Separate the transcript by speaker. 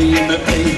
Speaker 1: in the face.